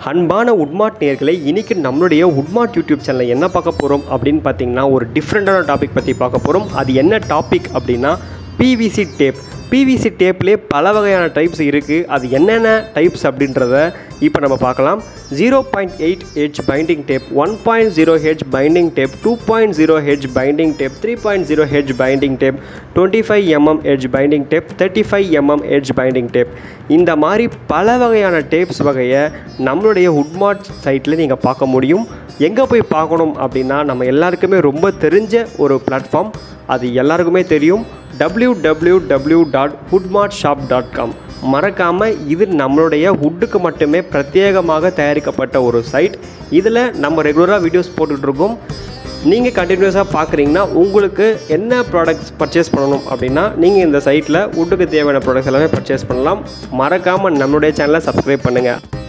அன்பான உட்மார்ட் நேர்களை இன்றைக்கி நம்மளுடைய உட்மார்ட் யூடியூப் சேனலில் என்ன பார்க்க போகிறோம் அப்படின்னு பார்த்தீங்கன்னா ஒரு டிஃப்ரெண்ட்டான டாபிக் பற்றி பார்க்க போகிறோம் அது என்ன டாபிக் அப்படின்னா பிவிசி டேப் பிவிசி டேப்லேயே பல வகையான டைப்ஸ் இருக்குது அது என்னென்ன டைப்ஸ் அப்படின்றத இப்போ நம்ம பார்க்கலாம். Zero point eight H binding tape one point zero H binding tape two point zero H binding tape three point zero H binding tape twenty five mm H binding tape thirty five mm H binding tape இந்த மாதிரி பல வகையான tabs வகையை நம்மளுடைய உட்மார்ட் சைட்டில் நீங்கள் பார்க்க முடியும். எங்கே போய் பார்க்கணும் அப்படின்னா நம்ம எல்லாருக்குமே ரொம்ப தெரிஞ்ச ஒரு பிளாட்ஃபார்ம் அது எல்லாருக்குமே தெரியும். W W W dot Hoodmart shop dot com மறக்காமல் இது நம்மளுடைய ஹுட்டுக்கு மட்டுமே பிரத்யேகமாக தயாரிக்கப்பட்ட ஒரு சைட் இதில் நம்ம ரெகுலராக வீடியோஸ் போட்டுட்ருக்கோம் நீங்கள் கண்டினியூஸாக பார்க்குறீங்கன்னா உங்களுக்கு என்ன ப்ராடக்ட்ஸ் பர்ச்சேஸ் பண்ணணும் அப்படின்னா நீங்கள் இந்த சைட்டில் வுட்டுக்கு தேவையான ப்ராடக்ட்ஸ் எல்லாமே பர்ச்சேஸ் பண்ணலாம். மறக்காமல் நம்மளுடைய சேனலை சப்ஸ்கிரைப் பண்ணுங்கள்